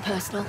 Personal.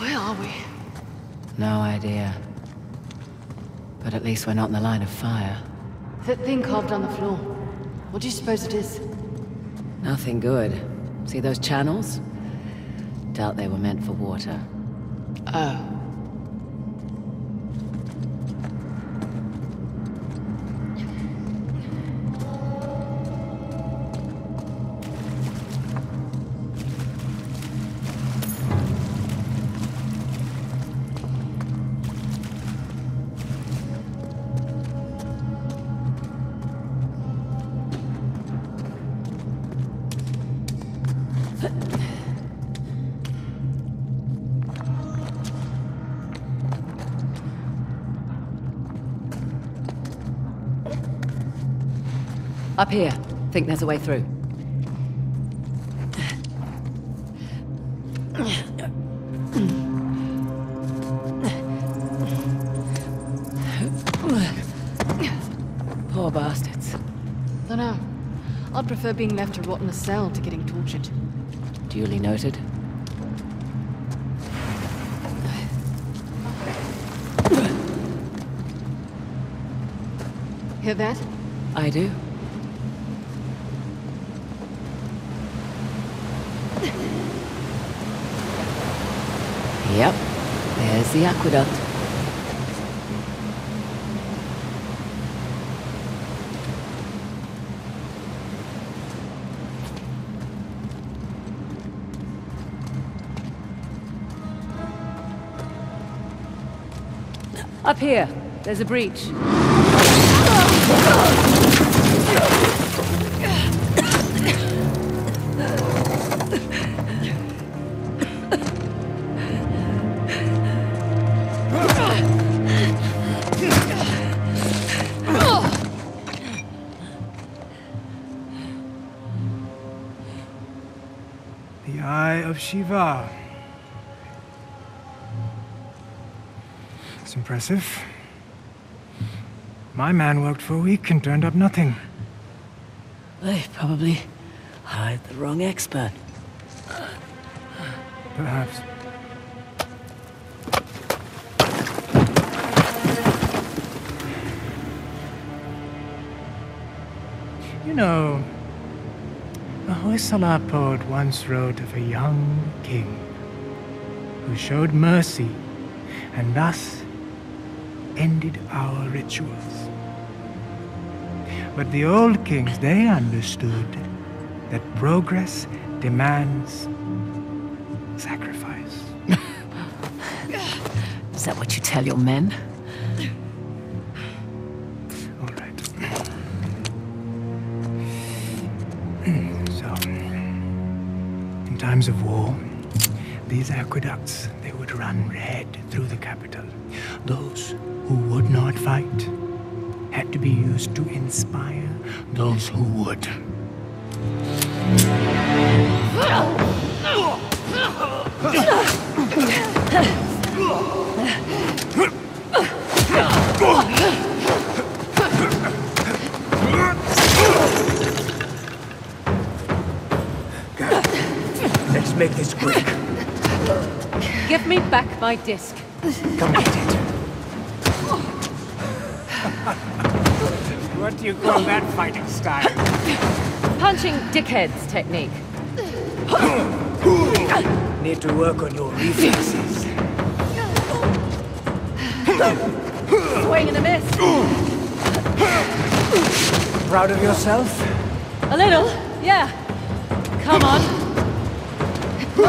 Where are we? No idea. But at least we're not in the line of fire. That thing carved on the floor. What do you suppose it is? Nothing good. See those channels? Doubt they were meant for water. Oh. Up here. Think there's a way through. Poor bastards. Dunno. I'd prefer being left to rot in a cell to getting tortured. Duly noted. Hear that? I do. Yep. There's the aqueduct. Up here. There's a breach. Shiva. It's impressive. My man worked for a week and turned up nothing. They probably hired the wrong expert. Perhaps. You know, Hoysala poet once wrote of a young king who showed mercy and thus ended our rituals. But the old kings, they understood that progress demands sacrifice. Is that what you tell your men? Times of war, these aqueducts, they would run red through the capital. Those who would not fight had to be used to inspire those who would. Make this quick. Give me back my disc. Come get it. what do you call that fighting style? Punching dickheads technique. Need to work on your reflexes. Swing and a miss. Proud of yourself? A little, yeah. Come on. Shit.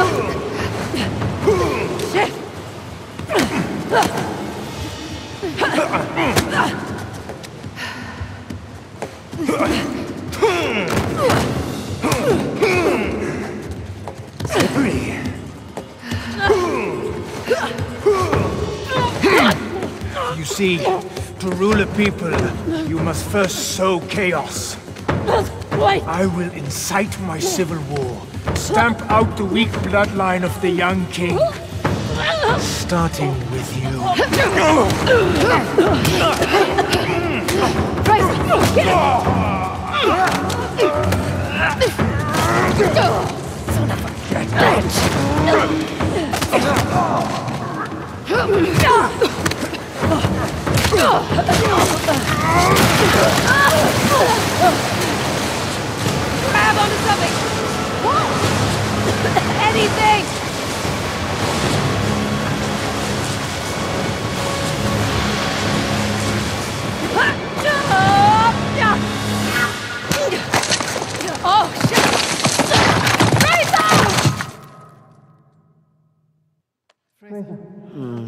Slippery. You see, to rule a people, you must first sow chaos. I will incite my civil war, stamp out the weak bloodline of the young king, starting with you. Grab onto something. What? Anything. Oh, shit! Frazer! Hmm.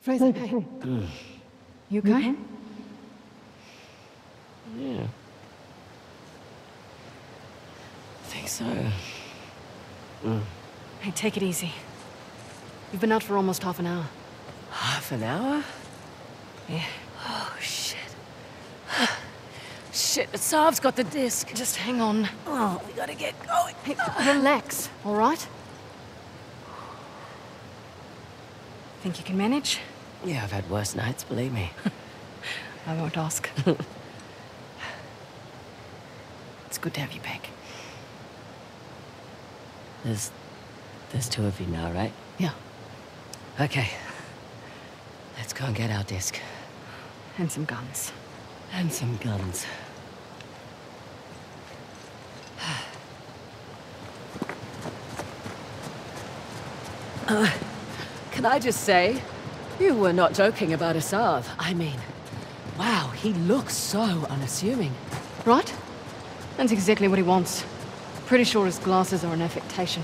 Frazer, hey. Hmm. You okay? Yeah. Think so. Mm. Hey, take it easy. You've been out for almost half an hour. Half an hour? Yeah. Oh, shit. shit, Saab's got the disc. Just hang on. Oh, we gotta get going. Hey, relax, all right? Think you can manage? Yeah, I've had worse nights, believe me. I won't ask. it's good to have you back. There's... There's two of you now, right? Yeah, Okay. Let's go and get our disc. and some guns. And some guns. Uh, can I just say, you were not joking about Asav. I mean, wow, he looks so unassuming. Right? That's exactly what he wants. Pretty sure his glasses are an affectation.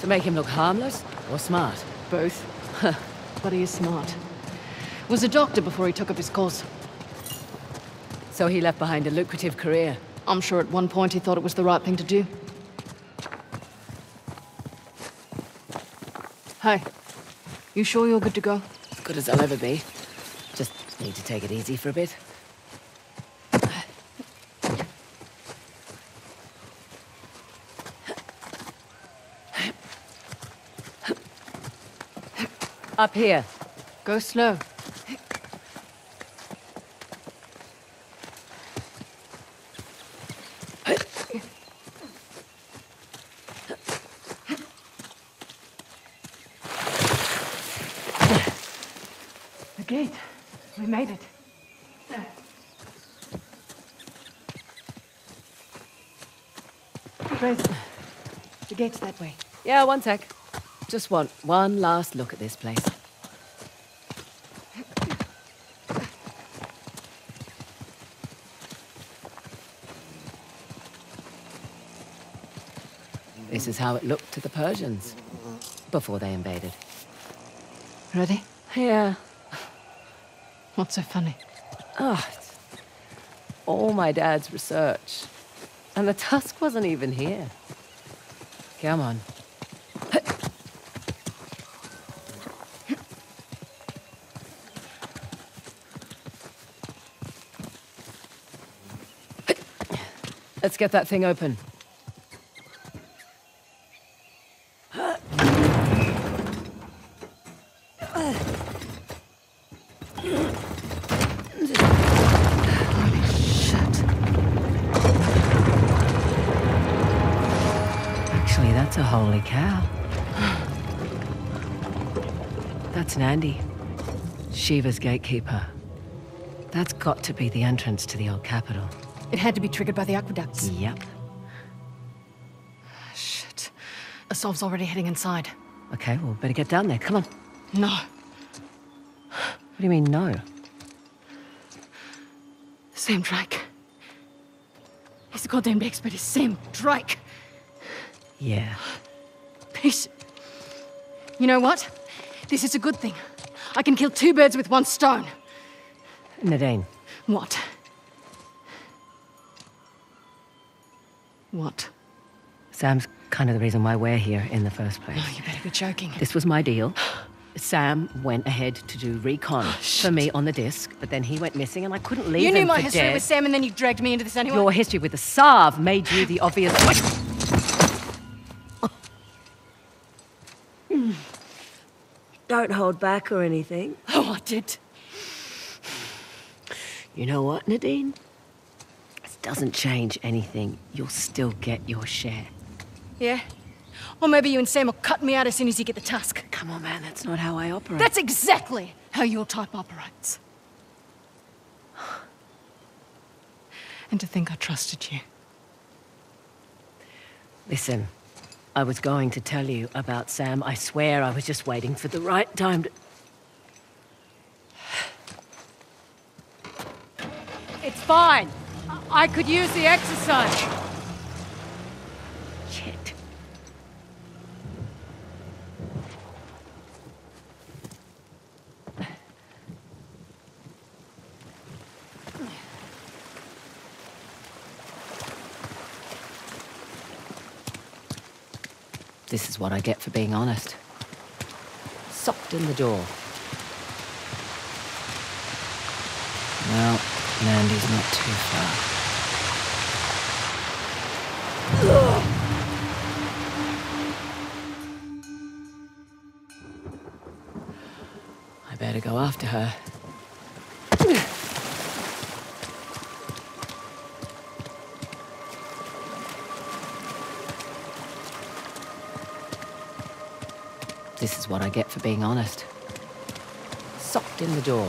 To make him look harmless or smart? Both. but he is smart. Was a doctor before he took up his course. So he left behind a lucrative career. I'm sure at one point he thought it was the right thing to do. Hey, you sure you're good to go? As good as I'll ever be. Just need to take it easy for a bit. Up here. Go slow. The gate. We made it. Frazer, the gate's that way. Yeah, one sec. Just want one last look at this place. This is how it looked to the Persians before they invaded. Ready? Yeah. What's so funny? Oh, all my dad's research. And the tusk wasn't even here. Come on. Let's get that thing open. That's Nandi, Shiva's gatekeeper. That's got to be the entrance to the old capital. It had to be triggered by the aqueducts. Yep. Ah, shit. Asav's already heading inside. Okay, well, better get down there. Come on. No. What do you mean, no? Sam Drake. He's the goddamned expert. He's Sam Drake. Yeah. Peace. You know what? This is a good thing. I can kill two birds with one stone. Nadine, What? What? Sam's kind of the reason why we're here in the first place. Oh, you better be joking. This was my deal. Sam went ahead to do recon oh, for me on the disc, but then he went missing and I couldn't leave You knew my history dead. with Sam and then you dragged me into this anyway. Your history with Asav made you the obvious... Don't hold back or anything. Oh, I did. You know what, Nadine? This doesn't change anything. You'll still get your share. Yeah? Or maybe you and Sam will cut me out as soon as you get the tusk. Come on, man, that's not how I operate. That's exactly how your type operates. And to think I trusted you. Listen, I was going to tell you about Sam. I swear I was just waiting for the right time to... It's fine. I, I could use the exercise. Shit. This is what I get for being honest. Socked in the door. Well, Nandi's not too far. I better go after her. Get for being honest. Socked in the door.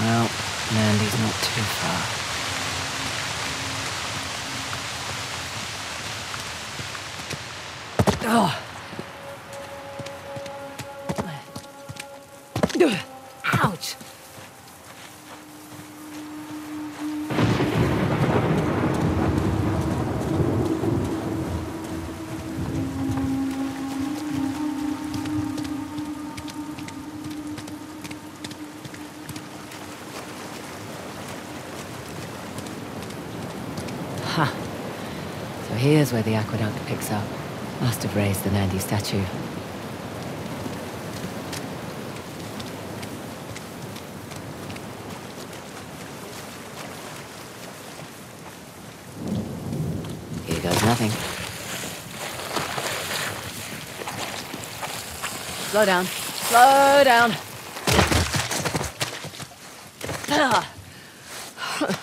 Well, Nandi's not too far. Oh. Have raised the Nandi statue. Here goes nothing. Slow down. Slow down. Ah.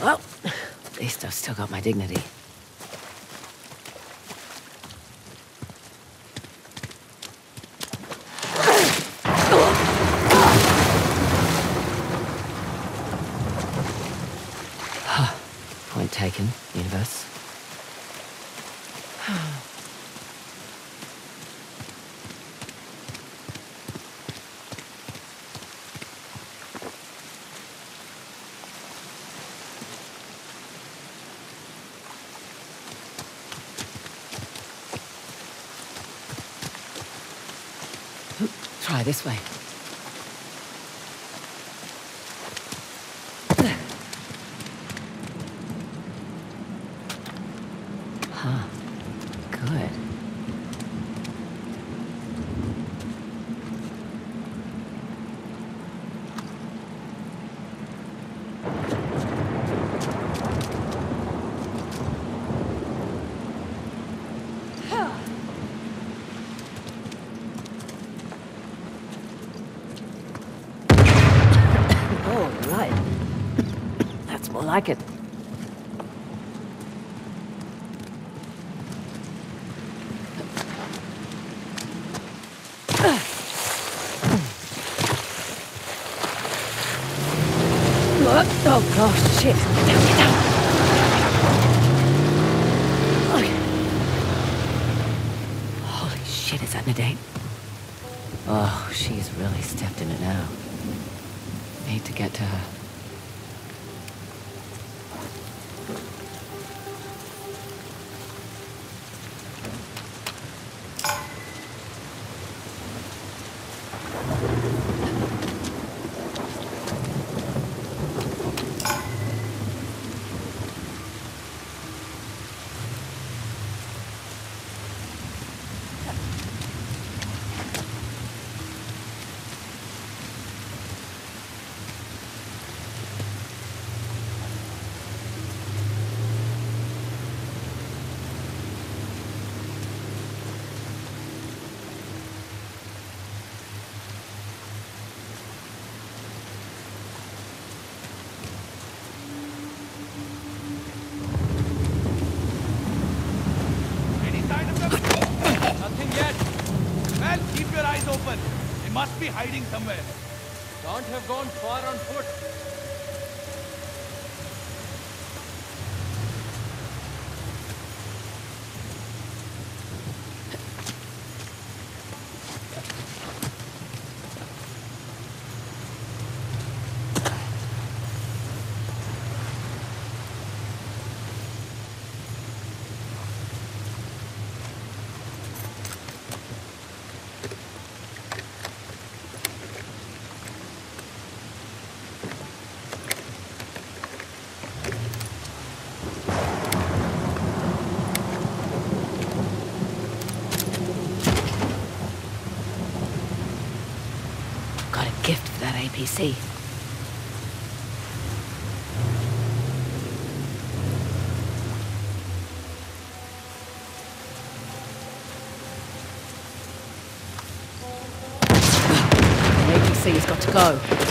Well, at least I've still got my dignity. Try this way. Huh. Good. Oh, right. That's more like it. Oh, gosh, shit. Down, get down. Holy shit, is that Nadine? Oh, she's really stepped in it now. Need to get to her. Any sign of them? Nothing yet. Well, keep your eyes open. They must be hiding somewhere. Can't have gone far on The APC's got to go.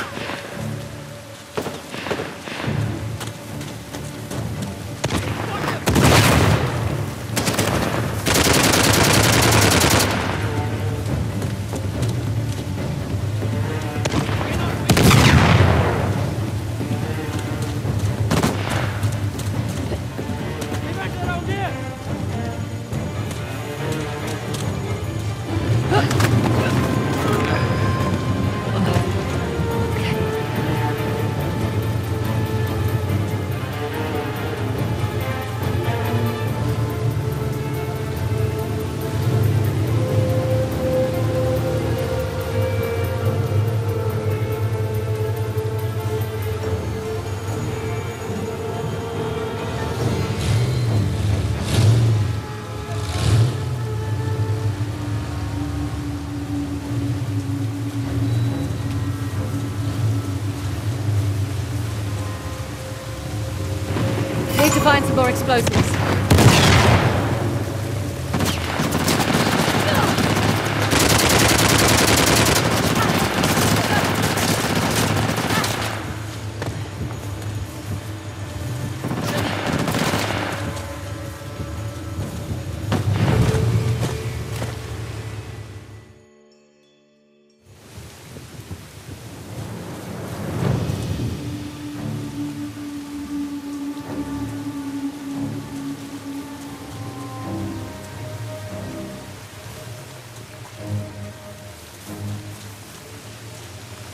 Need to find some more explosives.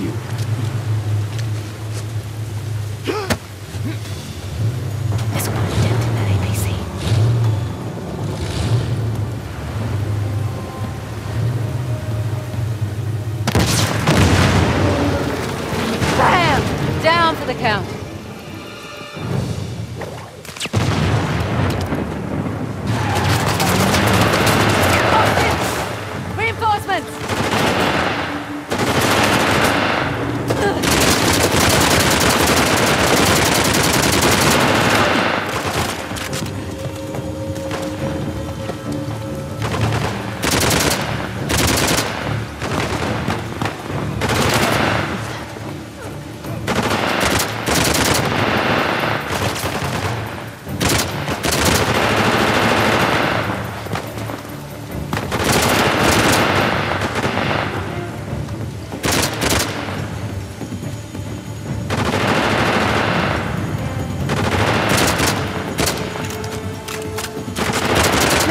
you.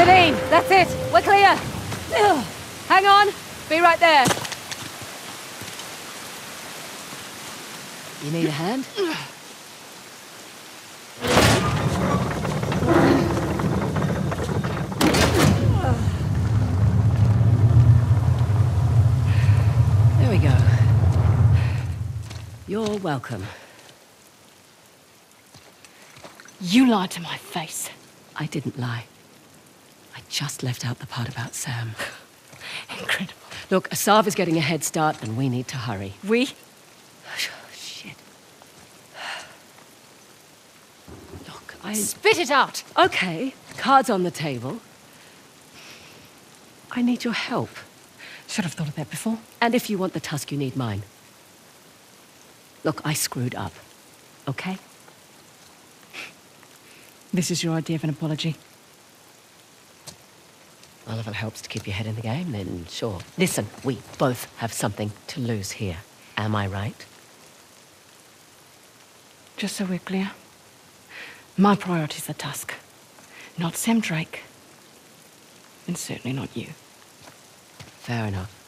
Nadine, that's it. We're clear. Ugh. Hang on. Be right there. You need a hand? There we go. You're welcome. You lied to my face. I didn't lie. Just left out the part about Sam. Incredible. Look, Asav is getting a head start, and we need to hurry. We? Oh, Shit. Look, I. Spit it out. Okay, cards on the table. I need your help. Should have thought of that before. And if you want the tusk, you need mine. Look, I screwed up. Okay? This is your idea of an apology. Well, if it helps to keep your head in the game, then sure. Listen, we both have something to lose here. Am I right? Just so we're clear, my priorities are Tusk, not Sam Drake, and certainly not you. Fair enough.